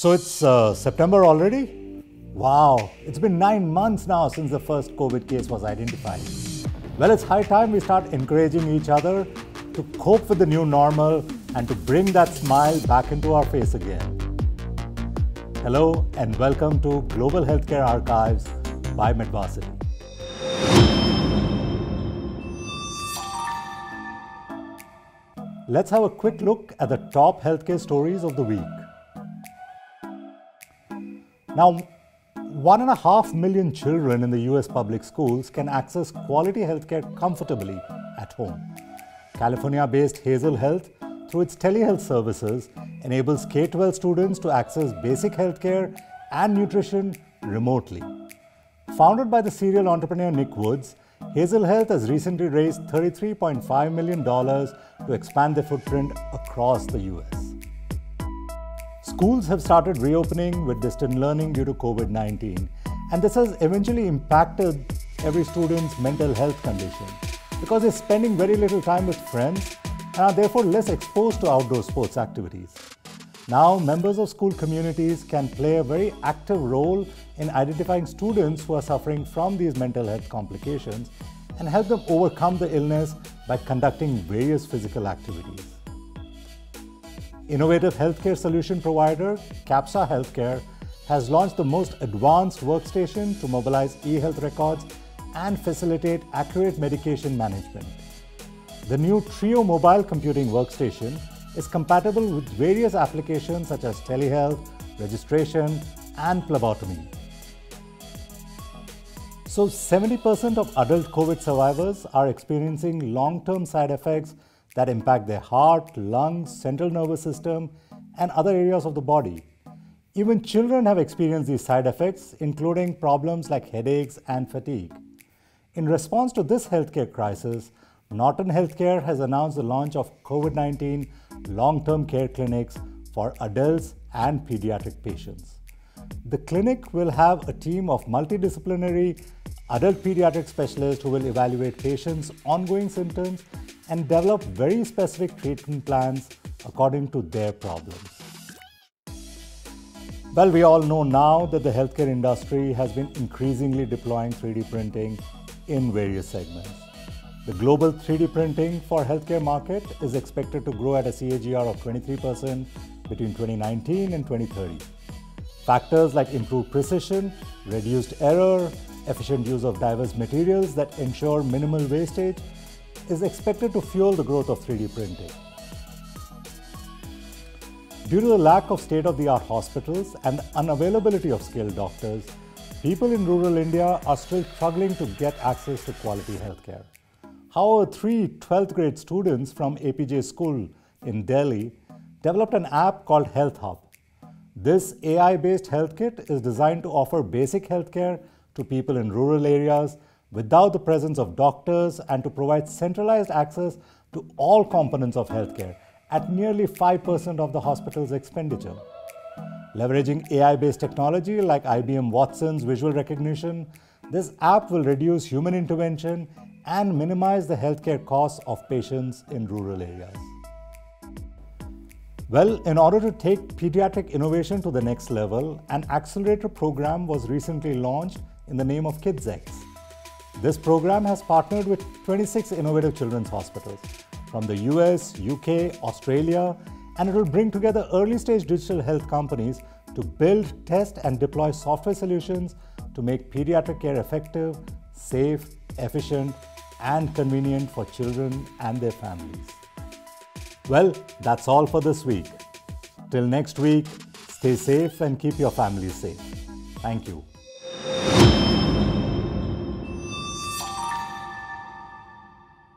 So it's uh, September already? Wow, it's been nine months now since the first COVID case was identified. Well, it's high time we start encouraging each other to cope with the new normal and to bring that smile back into our face again. Hello, and welcome to Global Healthcare Archives by Medvarsity. Let's have a quick look at the top healthcare stories of the week. Now, one and a half million children in the US public schools can access quality healthcare comfortably at home. California based Hazel Health, through its telehealth services, enables K 12 students to access basic healthcare and nutrition remotely. Founded by the serial entrepreneur Nick Woods, Hazel Health has recently raised $33.5 million to expand their footprint across the US. Schools have started reopening with distant learning due to COVID 19, and this has eventually impacted every student's mental health condition because they're spending very little time with friends and are therefore less exposed to outdoor sports activities. Now, members of school communities can play a very active role in identifying students who are suffering from these mental health complications and help them overcome the illness by conducting various physical activities. Innovative healthcare solution provider Capsa Healthcare has launched the most advanced workstation to mobilize e-health records and facilitate accurate medication management. The new Trio mobile computing workstation is compatible with various applications such as telehealth, registration, and phlebotomy. So 70% of adult COVID survivors are experiencing long-term side effects that impact their heart, lungs, central nervous system, and other areas of the body. Even children have experienced these side effects, including problems like headaches and fatigue. In response to this healthcare crisis, Norton Healthcare has announced the launch of COVID 19 long term care clinics for adults and pediatric patients. The clinic will have a team of multidisciplinary adult pediatric specialists who will evaluate patients' ongoing symptoms and develop very specific treatment plans according to their problems. Well, we all know now that the healthcare industry has been increasingly deploying 3D printing in various segments. The global 3D printing for healthcare market is expected to grow at a CAGR of 23% between 2019 and 2030. Factors like improved precision, reduced error, efficient use of diverse materials that ensure minimal wastage, is expected to fuel the growth of 3D printing. Due to the lack of state-of-the-art hospitals and the unavailability of skilled doctors, people in rural India are still struggling to get access to quality healthcare. However, three 12th grade students from Apeejay school in Delhi developed an app called Health Hub. This AI-based health kit is designed to offer basic healthcare to people in rural areas without the presence of doctors and to provide centralized access to all components of healthcare at nearly 5% of the hospital's expenditure. Leveraging AI based technology like IBM Watson's visual recognition, this app will reduce human intervention and minimize the healthcare costs of patients in rural areas. Well, in order to take pediatric innovation to the next level, an accelerator program was recently launched in the name of KidsX. This program has partnered with 26 innovative children's hospitals from the US, UK, Australia, and it will bring together early stage digital health companies to build, test, and deploy software solutions to make pediatric care effective, safe, efficient, and convenient for children and their families. Well, that's all for this week. Till next week, stay safe and keep your families safe. Thank you.